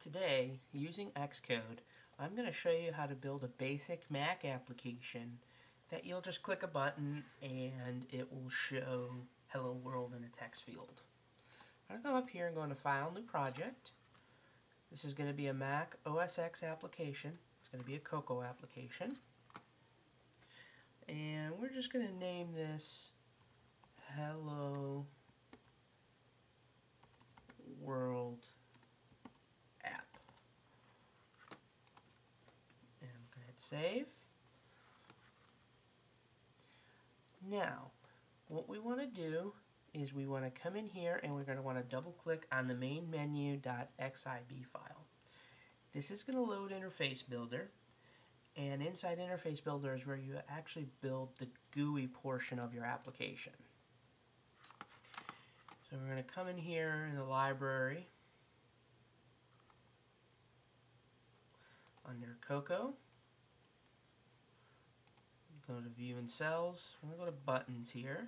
Today, using Xcode, I'm going to show you how to build a basic Mac application that you'll just click a button and it will show Hello World in a text field. I'm going to come up here and go into File, New Project. This is going to be a Mac OS X application. It's going to be a Cocoa application. And we're just going to name this Hello World app. And I'm going to hit save. Now, what we want to do is we want to come in here and we're going to want to double click on the main menu.xib file. This is going to load Interface Builder and inside Interface Builder is where you actually build the GUI portion of your application. So we're going to come in here in the library under Cocoa. Go to View and Cells. We're going to go to Buttons here.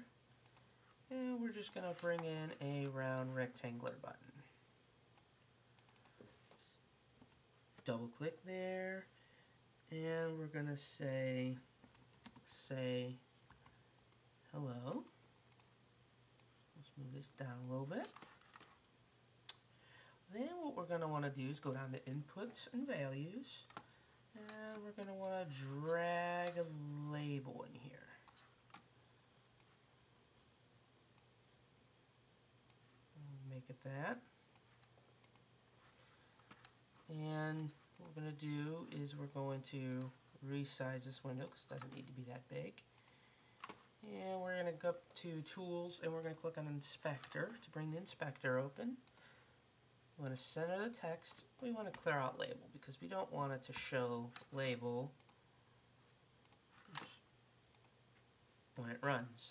And we're just going to bring in a round rectangular button. Double click there. And we're going to say, say hello. Let's move this down a little bit. Then what we're going to want to do is go down to inputs and values. And we're going to want to drag a label in here. Make it that. And what we're going to do is we're going to resize this window because it doesn't need to be that big. And we're going to go up to Tools and we're going to click on Inspector to bring the inspector open. We want to center the text. We want to clear out label because we don't want it to show label when it runs.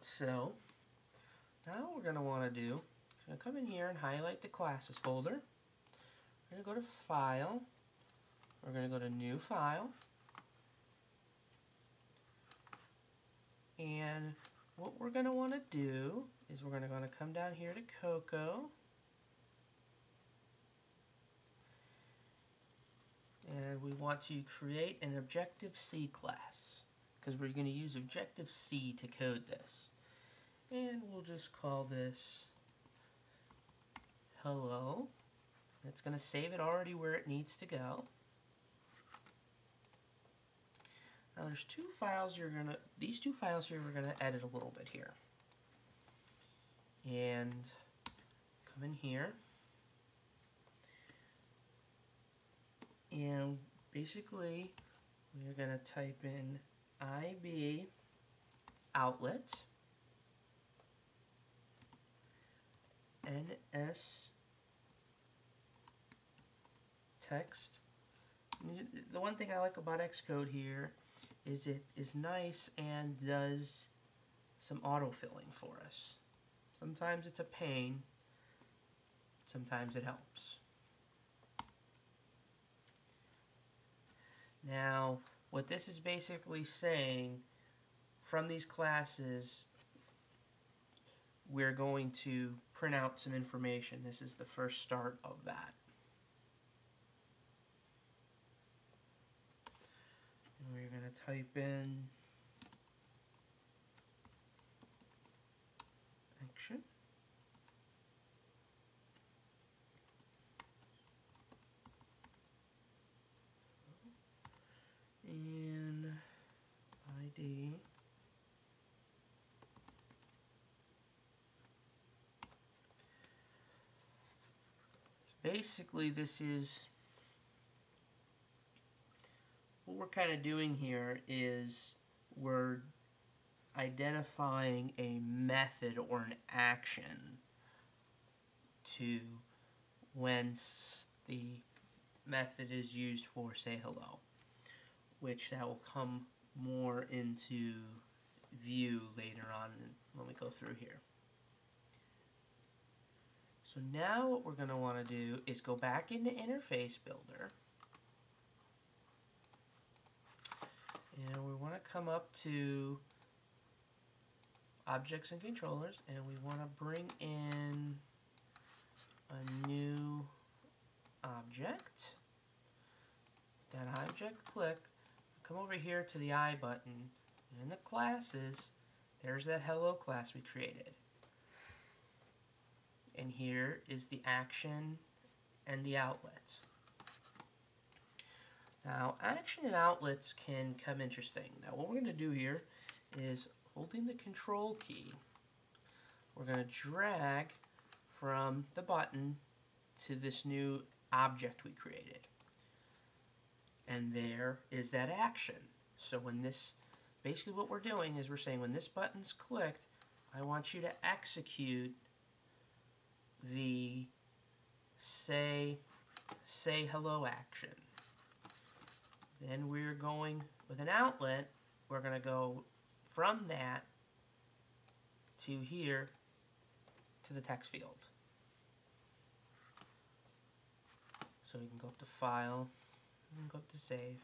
So now we're going to want to do going to come in here and highlight the classes folder. We're going to go to File. We're going to go to New File. And what we're going to want to do is we're going to going to come down here to Cocoa. And we want to create an Objective-C class because we're going to use Objective-C to code this. And we'll just call this hello. It's going to save it already where it needs to go. Now there's two files you're gonna, these two files here we're gonna edit a little bit here. And come in here. And basically we're gonna type in IB outlet NS text. The one thing I like about Xcode here is it is nice and does some autofilling for us. Sometimes it's a pain, sometimes it helps. Now, what this is basically saying, from these classes, we're going to print out some information. This is the first start of that. And we're going to type in action. And ID. Basically, this is what we're kind of doing here is we're identifying a method or an action to when the method is used for say hello which that will come more into view later on when we go through here. So now what we're going to want to do is go back into Interface Builder. And we want to come up to Objects and Controllers and we want to bring in a new object. That object click, come over here to the I button, and in the classes, there's that hello class we created. And here is the action and the outlets. Now, action and outlets can come interesting. Now, what we're going to do here is holding the control key, we're going to drag from the button to this new object we created. And there is that action. So when this, basically what we're doing is we're saying when this button's clicked, I want you to execute the say, say hello action. Then we're going with an outlet, we're going to go from that to here to the text field. So we can go up to File, and go up to Save.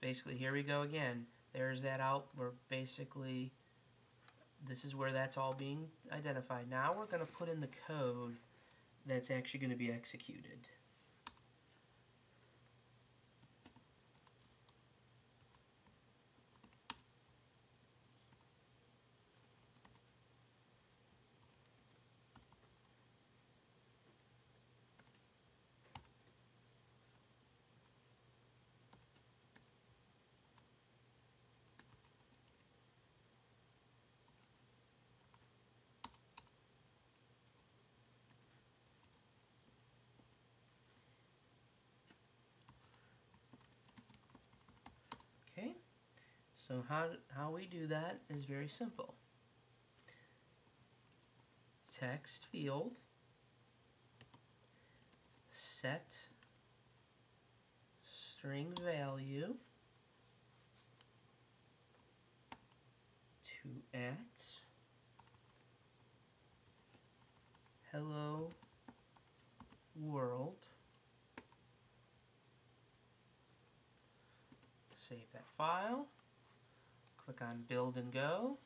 Basically, here we go again. There's that out, we're basically, this is where that's all being identified. Now we're going to put in the code that's actually going to be executed. So how, how we do that is very simple. Text field, set string value to at hello world Save that file. Click on Build and Go.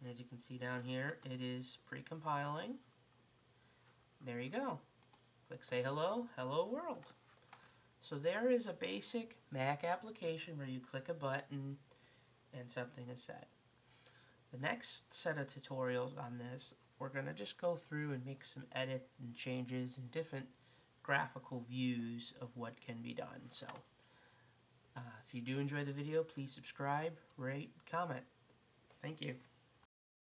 And as you can see down here, it is pre-compiling. There you go. Click Say Hello, Hello World. So there is a basic Mac application where you click a button and something is set. The next set of tutorials on this we're going to just go through and make some edit and changes and different graphical views of what can be done. So uh, if you do enjoy the video, please subscribe, rate, comment. Thank you.